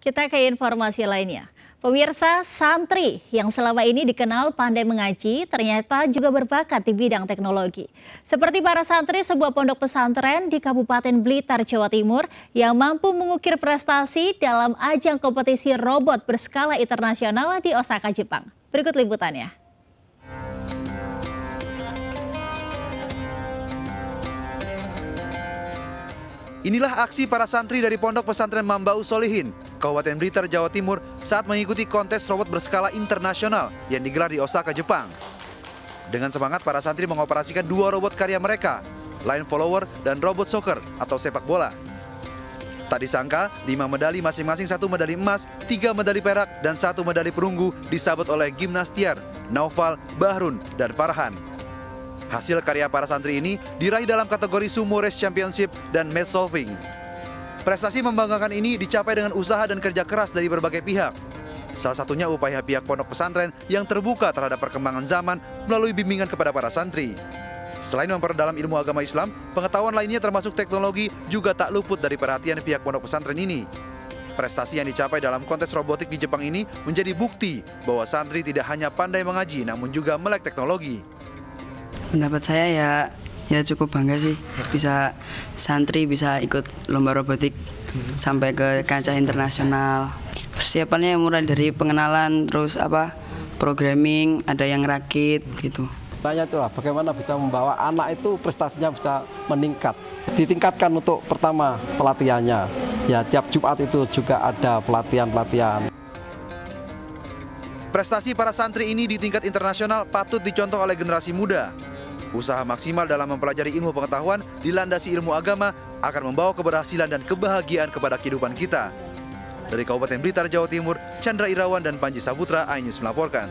Kita ke informasi lainnya. Pemirsa santri yang selama ini dikenal pandai mengaji ternyata juga berbakat di bidang teknologi. Seperti para santri sebuah pondok pesantren di Kabupaten Blitar, Jawa Timur yang mampu mengukir prestasi dalam ajang kompetisi robot berskala internasional di Osaka, Jepang. Berikut liputannya. Inilah aksi para santri dari Pondok Pesantren Mambau Solihin, Kabupaten Blitar, Jawa Timur saat mengikuti kontes robot berskala internasional yang digelar di Osaka, Jepang. Dengan semangat, para santri mengoperasikan dua robot karya mereka, Line Follower dan Robot Soccer atau sepak bola. Tak disangka, lima medali masing-masing satu medali emas, tiga medali perak, dan satu medali perunggu disabet oleh gimnastiar, Naufal, Bahrun, dan Farhan. Hasil karya para santri ini diraih dalam kategori Sumo Race Championship dan Match Solving. Prestasi membanggakan ini dicapai dengan usaha dan kerja keras dari berbagai pihak. Salah satunya upaya pihak pondok pesantren yang terbuka terhadap perkembangan zaman melalui bimbingan kepada para santri. Selain memperdalam ilmu agama Islam, pengetahuan lainnya termasuk teknologi juga tak luput dari perhatian pihak pondok pesantren ini. Prestasi yang dicapai dalam kontes robotik di Jepang ini menjadi bukti bahwa santri tidak hanya pandai mengaji namun juga melek teknologi. Pendapat saya ya ya cukup bangga sih bisa santri bisa ikut lomba robotik sampai ke kancah internasional. Persiapannya mulai dari pengenalan terus apa programming, ada yang rakit gitu. Tanya itu lah, bagaimana bisa membawa anak itu prestasinya bisa meningkat. Ditingkatkan untuk pertama pelatihannya. Ya tiap Jumat itu juga ada pelatihan-pelatihan. Prestasi para santri ini di tingkat internasional patut dicontoh oleh generasi muda. Usaha maksimal dalam mempelajari ilmu pengetahuan dilandasi ilmu agama akan membawa keberhasilan dan kebahagiaan kepada kehidupan kita. Dari Kabupaten Blitar, Jawa Timur, Chandra Irawan dan Panji Sabutra, iNews melaporkan.